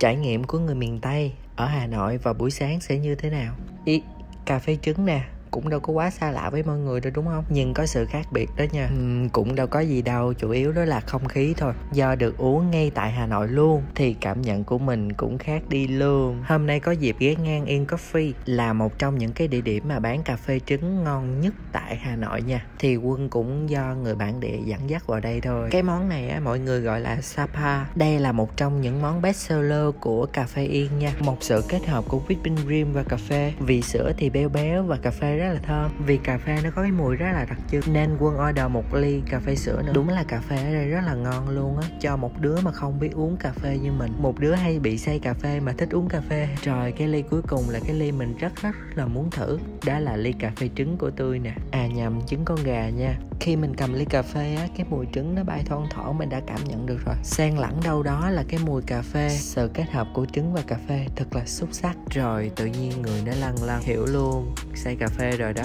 trải nghiệm của người miền Tây ở Hà Nội vào buổi sáng sẽ như thế nào? Ý, cà phê trứng nè, cũng đâu có quá xa lạ với mọi người đâu đúng không? Nhưng có sự khác biệt đó nha. Uhm, cũng đâu có gì đâu chủ yếu đó là không khí thôi. Do được uống ngay tại hà nội luôn thì cảm nhận của mình cũng khác đi luôn. Hôm nay có dịp ghé ngang yên coffee là một trong những cái địa điểm mà bán cà phê trứng ngon nhất tại hà nội nha. Thì quân cũng do người bản địa dẫn dắt vào đây thôi. Cái món này á mọi người gọi là sapa. Đây là một trong những món best seller của cà phê yên nha. Một sự kết hợp của whipping cream và cà phê. Vị sữa thì béo béo và cà phê rất là thơm. Vì cà phê nó có cái mùi rất là đặc trưng. Nên quân order một ly cà phê sữa nữa. Đúng là cà phê ở đây rất là ngon luôn á. Cho một đứa mà không biết uống cà phê như mình. Một đứa hay bị say cà phê mà thích uống cà phê. Rồi cái ly cuối cùng là cái ly mình rất rất là muốn thử. Đó là ly cà phê trứng của tôi nè. À nhầm, trứng con gà nha khi mình cầm ly cà phê á, cái mùi trứng nó bay thoang thoảng, mình đã cảm nhận được rồi. Xen lẫn đâu đó là cái mùi cà phê. Sự kết hợp của trứng và cà phê thật là xuất sắc. Rồi tự nhiên người nó lăn lăn, hiểu luôn. Say cà phê rồi đó.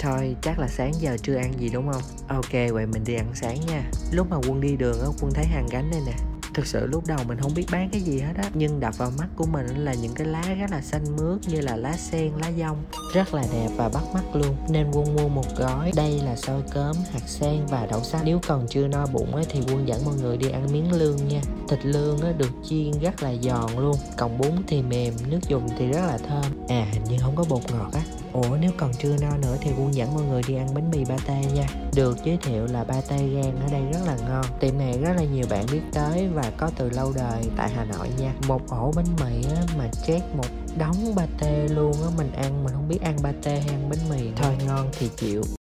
Thôi, chắc là sáng giờ chưa ăn gì đúng không? Ok, vậy mình đi ăn sáng nha. Lúc mà quân đi đường á, quân thấy hàng gánh đây nè thực sự lúc đầu mình không biết bán cái gì hết á nhưng đập vào mắt của mình là những cái lá rất là xanh mướt như là lá sen lá dong rất là đẹp và bắt mắt luôn. Nên quân mua một gói. Đây là xôi cớm hạt sen và đậu xanh. Nếu còn chưa no bụng ấy, thì quân dẫn mọi người đi ăn miếng lương nha. Thịt lương á, được chiên rất là giòn luôn. Còn bún thì mềm nước dùng thì rất là thơm. À hình như không có bột ngọt á. Ủa nếu còn chưa no nữa thì Quân dẫn mọi người đi ăn bánh mì ba tê nha. Được giới thiệu là ba tê gan ở đây rất là ngon. Tiệm này rất là nhiều bạn biết tới và có từ lâu đời tại Hà Nội nha. Một ổ bánh mì á, mà chết một đống ba tê luôn á. Mình ăn mình không biết ăn ba tê hay ăn bánh mì. Thôi ngon thì chịu.